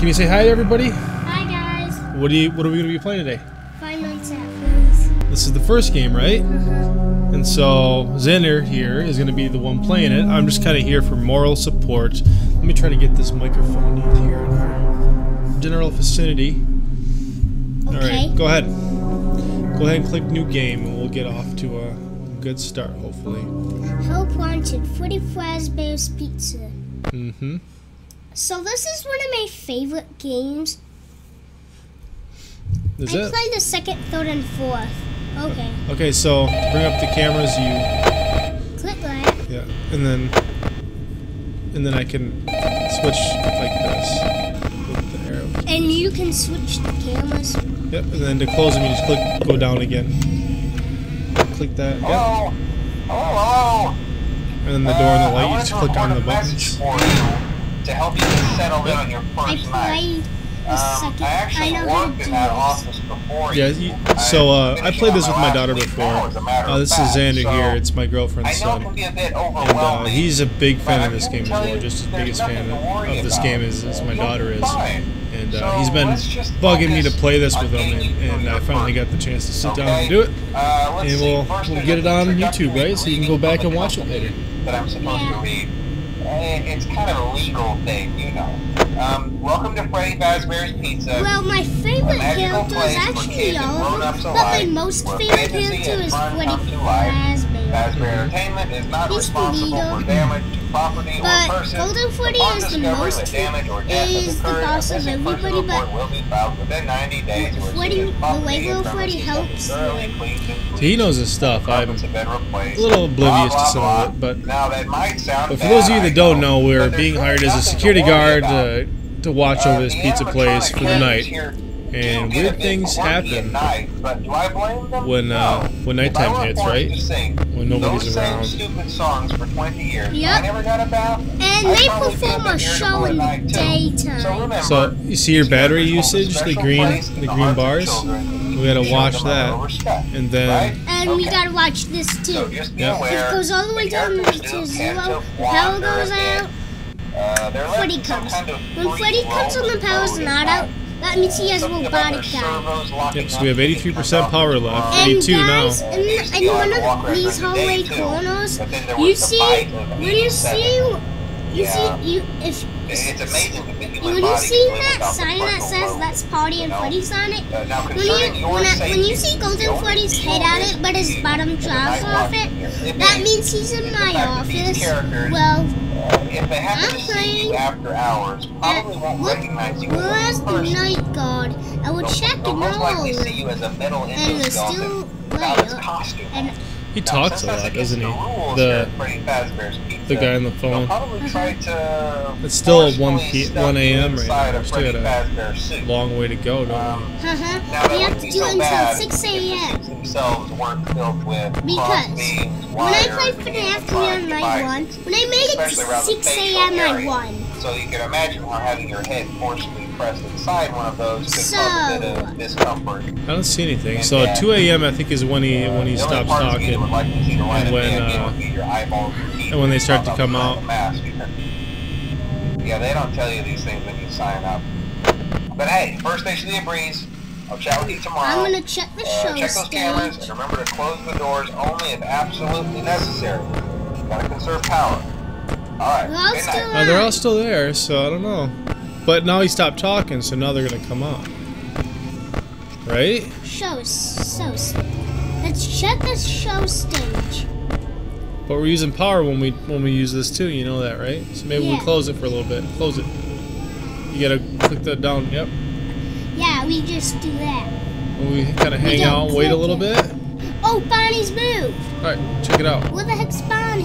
can you say hi to everybody? Hi guys. What do you? What are we gonna be playing today? Five Nights at Freddy's. This is the first game, right? Uh-huh. And so Zander here is gonna be the one playing it. I'm just kind of here for moral support. Let me try to get this microphone in here in our general vicinity. All Okay. right, go ahead. Go ahead and click new game, and we'll get off to a good start, hopefully. Help wanted Freddy Fazbear's Pizza. Mm-hmm. So this is one of my favorite games. Is I it? play the second, third, and fourth. Okay. Okay, so bring up the cameras, you Click that. yeah, and then and then I can switch like this with the arrow. And you can switch the cameras. Yep, and then to close them, you just click go down again. Click that. Yep. Hello? Hello? And then the door and the light, you just click on the a message buttons. For you to help you get settled in on your I first night. played the Um, second. I I actually know how to worked do in that this. office before Yeah, you. you, so uh, I played this with my daughter before. now, as a matter Uh, this is Zander so here. It's my girlfriend's I know it son. can be a bit And uh, he's a big fan of this game as well, just as there's biggest fan of, of this game as, as my daughter is. And uh, he's been let's bugging me to play this with him, and, and I finally got the chance to sit down and do it. Uh, let's And we'll, First we'll get it on YouTube, right? So you can go back and watch it later. That I'm supposed Yeah. to read. It's kind of a legal thing, you know. Um, welcome to Freddy Fazbear's Pizza. Well, my favorite character is actually all of them, but my most favorite character is Freddy. Fazbear. Fazbear Entertainment is not He's responsible for damage to property But or person. Golden Freddy is the most damage or death is the boss of everybody, but will be filed within 90 days Freddy- the property way and Little Freddy premises have been helps them. cleaned and So he knows his stuff. I'm carpets have been replaced. a little oblivious Blah, to some of it, but now that might sound But for those of you that don't know, we're being hired as a nothing to security guard about. to, to watch Uh, over this pizza place for the night. And do get a weird things happen night, but do I blame them? when, uh, No. when nighttime hits, right? to sing When nobody's those around. Stupid songs for 20 years. Yep. I never got a bath. And I'd they perform a show in the night. So daytime. remember, So you see your battery characters hold a usage, the green, the the green hearts of bars. Children. We gotta Show watch them a little that, respect, and then right? And we gotta watch this So too. just be Yeah. aware. It goes all the way the down to zero. tend to The power goes out. Uh, they're left Freddy comes. kind of When free Freddy comes on the power's not inside. out, that means he has Something about robotic their guy. servos locking Yep, so we have 83% power left. And 82 now. guys, in, in one of these hallway corners, But then there you see, when you see, you see, you if It's amazing that the human when you see that sign that says "Let's Party and? Freddy's" on it, Uh, now when you when, I, when you see Golden Freddy's head on it, but his bottom jaws off it, that means he's in my fact that these office. Well, uh, if I'm playing you after hours, probably won't recognize you well, as as a the night guard, I would check and roll, see you as a metal and it's endoskeleton still light, costume. and He Now, talks since a lot, doesn't he? the The here at Freddy Fazbear's Pizza, the guy on the phone. probably try to It's still at 1 forcefully p- 1 a.m. right now. a We still Freddy got a long way to go, don't Um, haha, now that we have to do so it until bad 6 if the a.m. suits themselves weren't filled with Because When I wires, played and FNAF 3 electronic on night 1, when I made it to especially around the 6 facial a.m. I area. won. So you can imagine how having your head forcibly pressed inside one of those could So- cause a bit of discomfort. I don't see anything. And So that- 2 a.m. I think is when he when he the only stops part of you that talking. like to see the light and when, uh, your eyeballs and and when they start to come out. yeah, they don't tell you these things when you sign up. But hey, first station of the breeze. I'll chat with you tomorrow. I'm gonna check the Uh, show check those cameras and remember to close the doors only if absolutely necessary. Gotta conserve power. Alright, We're all still. Uh, they're all still there, so I don't know. But now he stopped talking, so now they're gonna come out. Right? Show so Let's check the show stage. But we're using power when we when we use this too. You know that, right? So maybe we close it for a little bit. Close it. You gotta click that down. Yep. Yeah, we just do that. We kind of hang out, wait a little it. bit. Oh, Bonnie's moved. All right, check it out. Where the heck's Bonnie?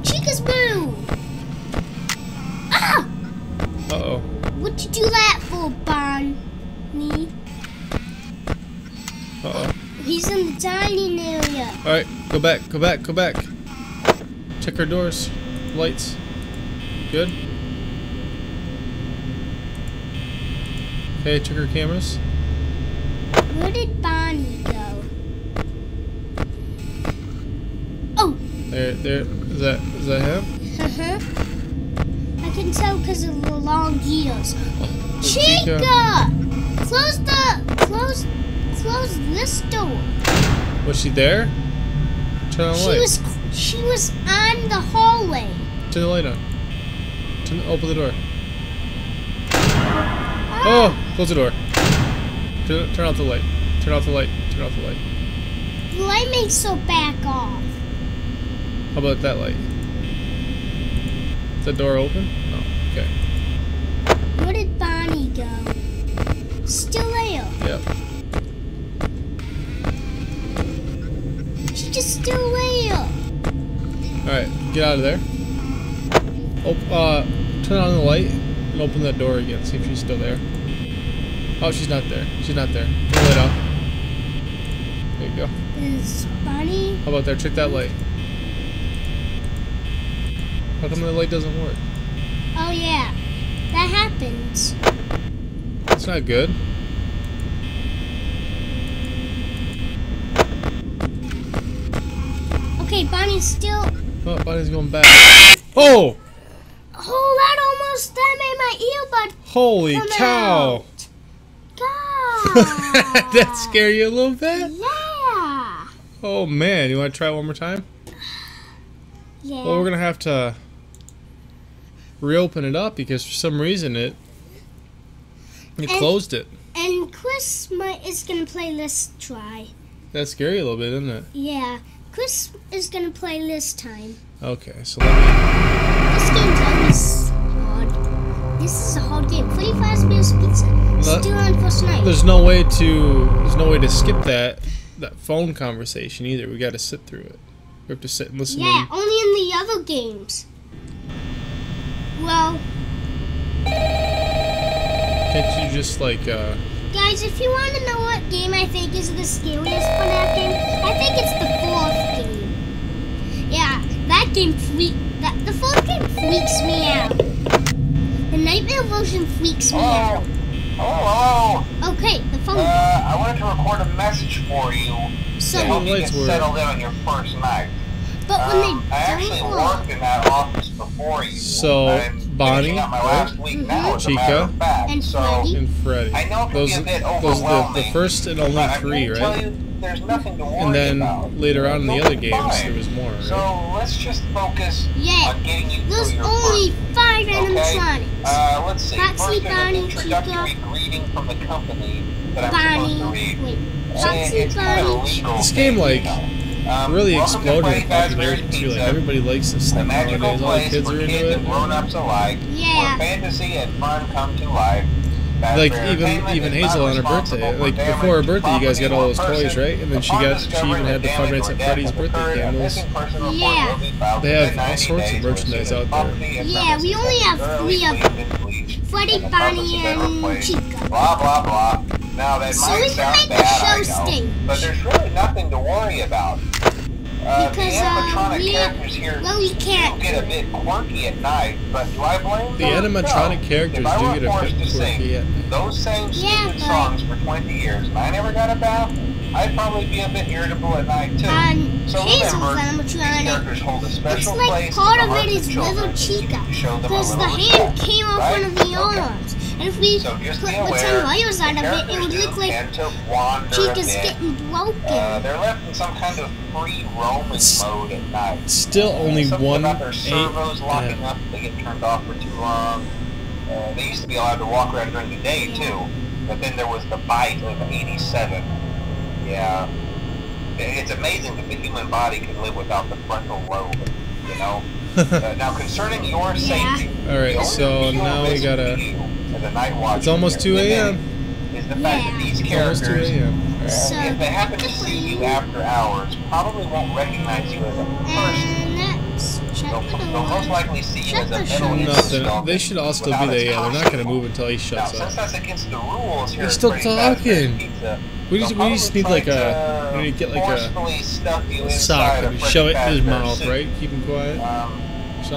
Chica's moved. Ah! Uh oh. What'd you do that for, Bonnie? Uh oh. He's in the dining area. All right, go back, go back, go back. Check our doors, lights. Good. Okay, check our cameras. Where did Bonnie go? Oh, There, there. Is that is that him? uh-huh. I can tell because of the long ears. Chica. Chica! Close the close close this door. Was she there? Turn on the She light. was she was on the hallway. Turn the light on. Turn, open the door. Ah. Oh, close the door. Turn, turn off the light. Turn off the light. Turn off the light. The light makes so back off. How about that light? Is the door open? Oh, okay. Where did Bonnie go? Still there. Yep. She's just still there. Alright, get out of there. Oh, uh, turn on the light and open that door again. See if she's still there. Oh, she's not there. She's not there. Turn the light off. There you go. Is Bonnie? How about there? Check that light. How come the light doesn't work? Oh yeah, that happens. Not good. Okay, Bonnie's still. Oh, body's going back. Oh! Oh, that almost that made my earbud Holy cow! out. God. that scare you a little bit? Yeah. Oh man, you want to try one more time? Yeah. Well, we're gonna have to reopen it up because for some reason it it And- closed it. And Chris might, is gonna play this try. That's scary a little bit, isn't it? Yeah. Chris is gonna play this time. Okay, so let me. This game's always hard. This is a hard game. 45 minutes pizza. Let- Still on first night. There's no way to. There's no way to skip that that phone conversation either. We got to sit through it. We have to sit and listen. Yeah, To only in the other games. Well, Can't you just like? uh guys, if you want to know what game I think is the scariest for that game, I think it's the fourth game. Yeah, that game freak. That the fourth game freaks me out. The Nightmare version freaks me Hello? out. Hello, hello. Okay, the phone. Uh, I wanted to record a message for you so, to help you get lights were- settled in on your first night. but when Um, they I actually don't worked in that office before you. So, I'm Bonnie, finishing my right? last week now, as a Chica. matter of fact. And so, Freddy. and Freddy. I know those, be a bit those are the, the first and only three, gonna tell right? you, there's nothing to worry And then about. later on in the other games, fine. there was more, right? So let's just focus Yeah, on getting you there's through your only first five Okay. animatronics. Uh, let's see. Foxy, First, Bonnie, an Chica. greeting from the company that I'm Bonnie, supposed to read. wait, Foxy, it's kind of Bonnie, legal This game, like, you know. Um, really exploded in popularity too. Like everybody likes this the thing magical nowadays. All the kids for are kids into and it. grown-ups alike, Yeah. where fantasy and fun come to life. Like even even is Hazel on her birthday, like before her birthday, you guys got all those property toys, right? And then she got she even had the that Five damage Nights or at death Freddy's birthday candles. missing person report Yeah. will be filed They have all sorts of merchandise out there. Yeah, we only have three of cleaned and Freddy, and Bonnie, carpets have been and. Chica. Blah blah blah. Now that So might we can sound make the bad, I show know, stink. but there's really nothing to worry about. Uh, Because, the uh, animatronic we- characters here well, we can't. do get a bit quirky at night, but do I blame The them? animatronic no. characters if I do were get a forced bit to sing at night. those same Yeah, stupid but- songs for 20 years and I never got a bath, I'd probably be a bit irritable at night too. On so Hazel's remember, these animatronic, characters hold a it's special like place part in of the it hearts is of children. little Chica. You show them a Because the little hand came off right? one of the Okay. arms. And if we So just put be with aware, some wires out of it, it would look like tend to wander a Chica's bit. getting broken. Uh, they're left in some kind of free roaming It's mode at night. Still only Something one about their eight. servos locking yeah. up they get turned off for too long. Uh, they used to be allowed to walk around during the day too, but then there was the bite of '87. Yeah, it's amazing that the human body can live without the frontal lobe. You know. uh, now concerning your Yeah. safety. All right, so now we gotta- to you as a night watchman It's almost 2 a.m. Is the fact that Yeah. these It's almost 2 characters a.m. uh, So if they happen to see you after hours, probably won't recognize you as a person. And next, check They'll, they'll most likely see you as a the metal. Nothing. They should all still be there. Yeah, they're not gonna move until he Now, shuts since up. that's against the rules here He's at still talking. Pizza, We just we just need like try a we need to get like a forcefully stuff you inside sock and shove it in his mouth, suit. right? Keep him quiet. Um,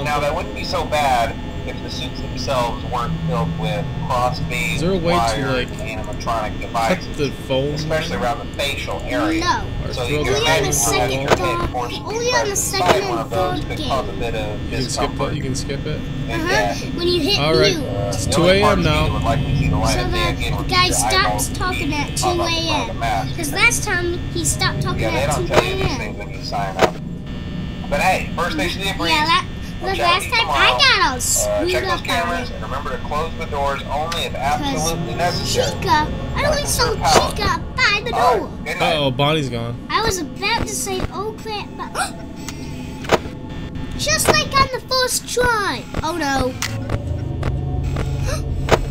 now that wouldn't be so bad if the suits themselves weren't filled with crossbeam, Is there a way to, like, animatronic Cut devices, the phone. especially around the facial area. No. So you can Only on imagine the how second having your head door- forcibly only on the second one and of third could game. cause a bit of You can skip it. You can skip it. Uh-huh. When you hit All right. mute. uh, It's 2 a.m. now. you would the light So again with Guy stops talking at 2 on the, on the a.m. Because last time he stopped talking Yeah, they at don't 2 tell you these a.m. things when you sign up. But hey, first station of the. Yeah, that, I'll the chat last time tomorrow. I got all Uh, screwed check those up on cameras it. and remember to close the doors only if absolutely Because necessary. Chica, I only saw Power. Chica by the All door. right. Uh oh, Bonnie's gone. I was about to say, oh crap, but. Just like on the first try. Oh no.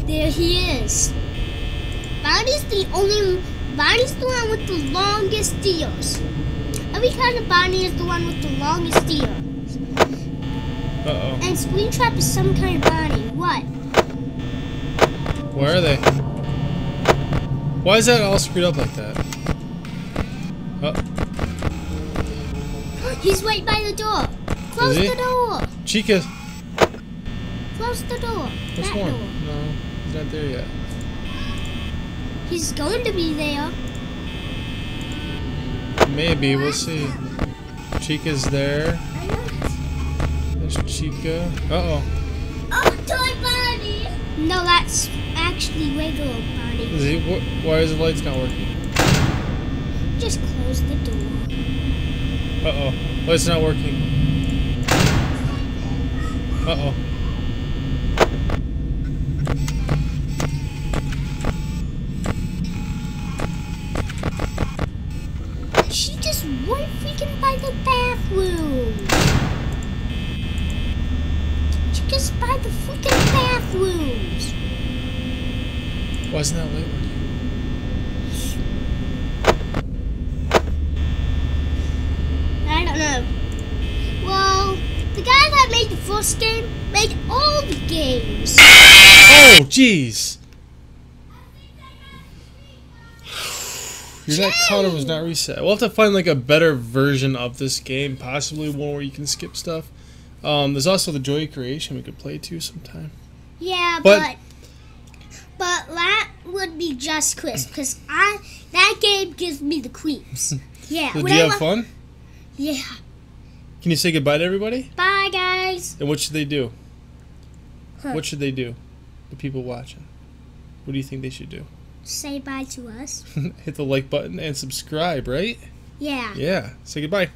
there he is. Bonnie's the only. Bonnie's the one with the longest deals. Every kind of Bonnie is the one with the longest deal. Uh oh. And Springtrap is some kind of body. What? Where are they? Why is that all screwed up like that? Oh, He's right by the door. Close the door. Chica. Close the door. That one? door. No, he's not there yet. He's going to be there. Maybe, we'll see. Chica's there. There's Chica. Uh oh. Oh, toy Bonnie. No, that's actually regular Bonnie. Is wh- why is the lights not working? Just close the door. Uh oh. Light's not working. Uh oh. Why isn't that working? I don't know. Well, the guy that made the first game made all the games. Oh, jeez. Your net counter was not reset. We'll have to find like a better version of this game, possibly one where you can skip stuff. Um, there's also the Joy Creation we could play too sometime. Yeah, But- but but that would be just Chris because I that game gives me the creeps. Yeah. Did you I have fun? Yeah. Can you say goodbye to everybody? Bye guys. And what should they do? Huh. What should they do? The people watching. What do you think they should do? Say bye to us. Hit the like button and subscribe, right? Yeah. Yeah. Say goodbye.